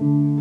As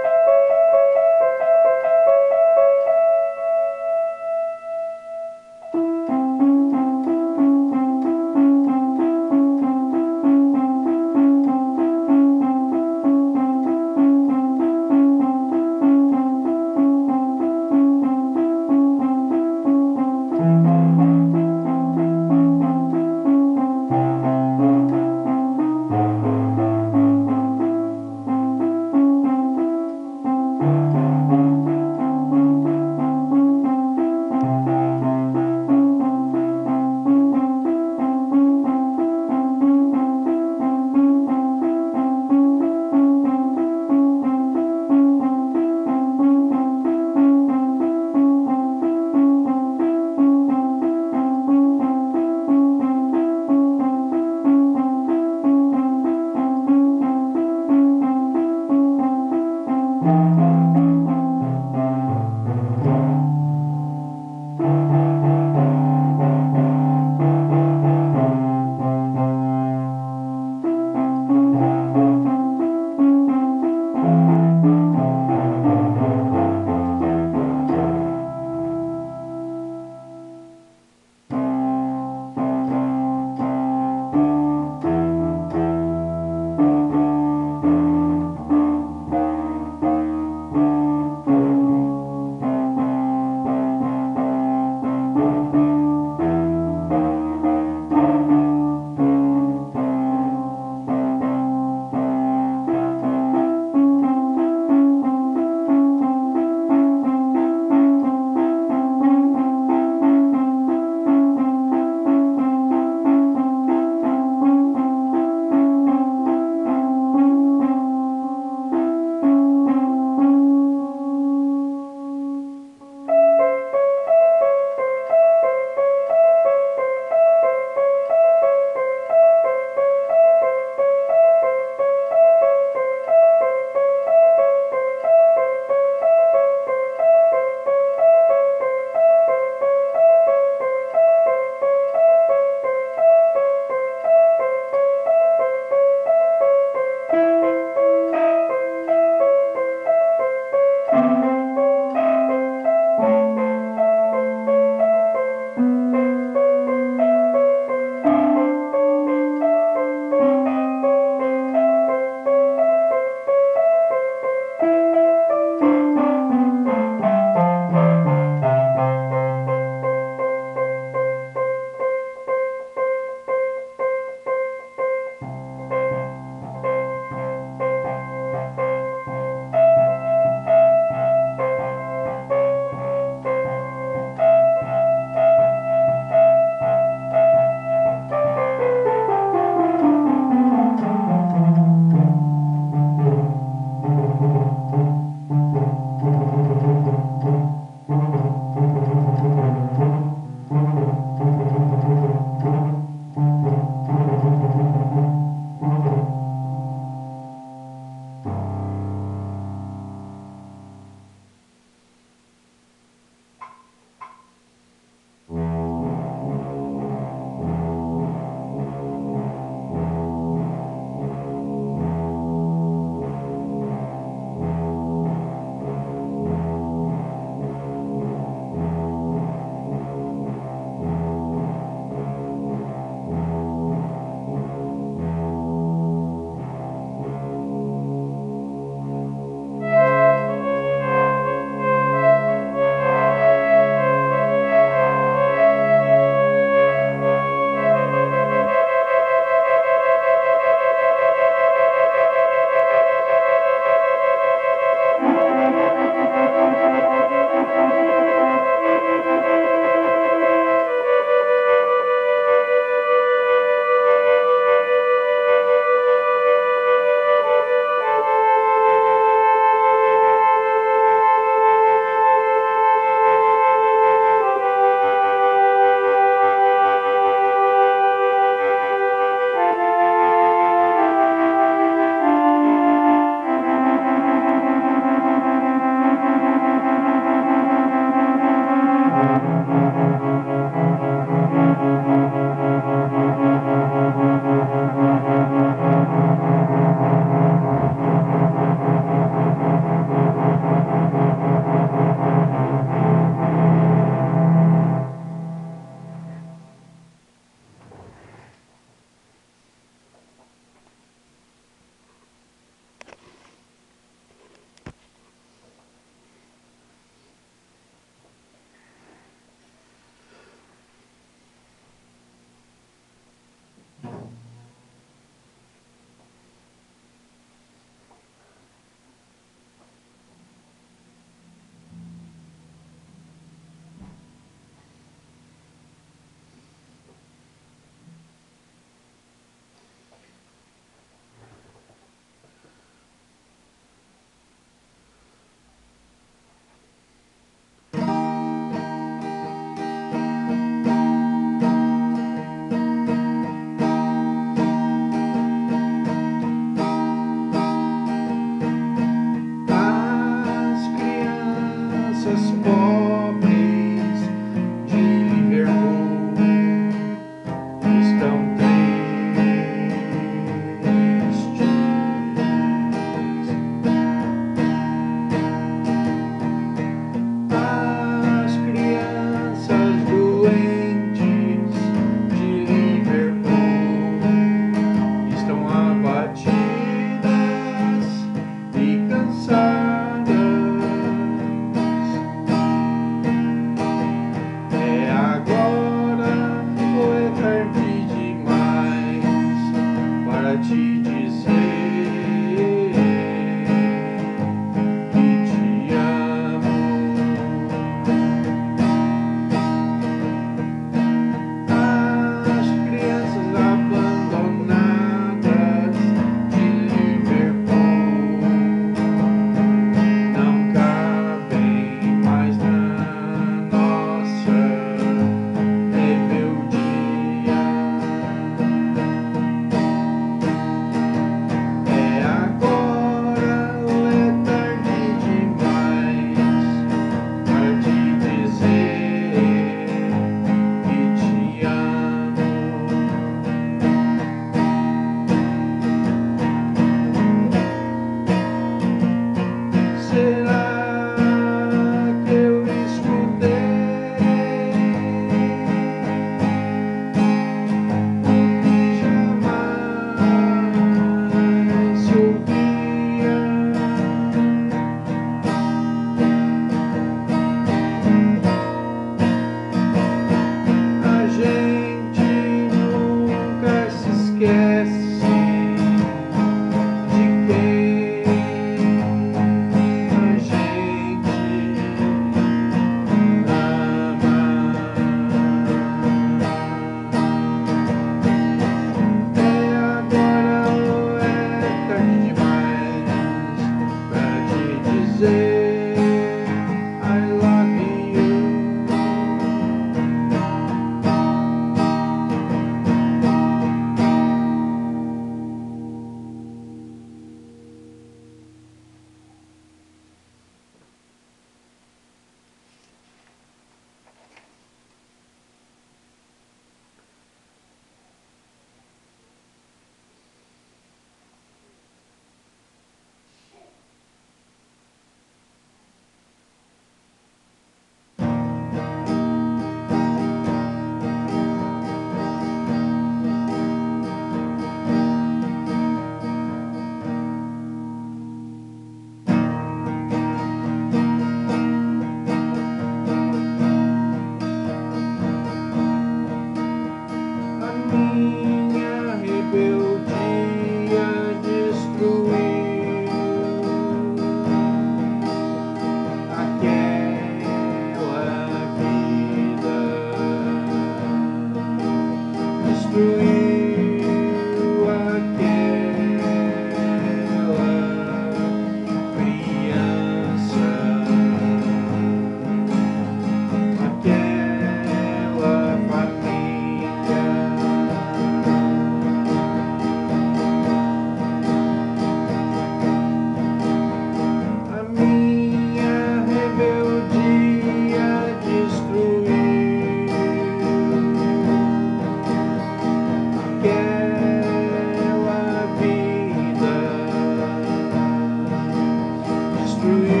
construiu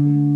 das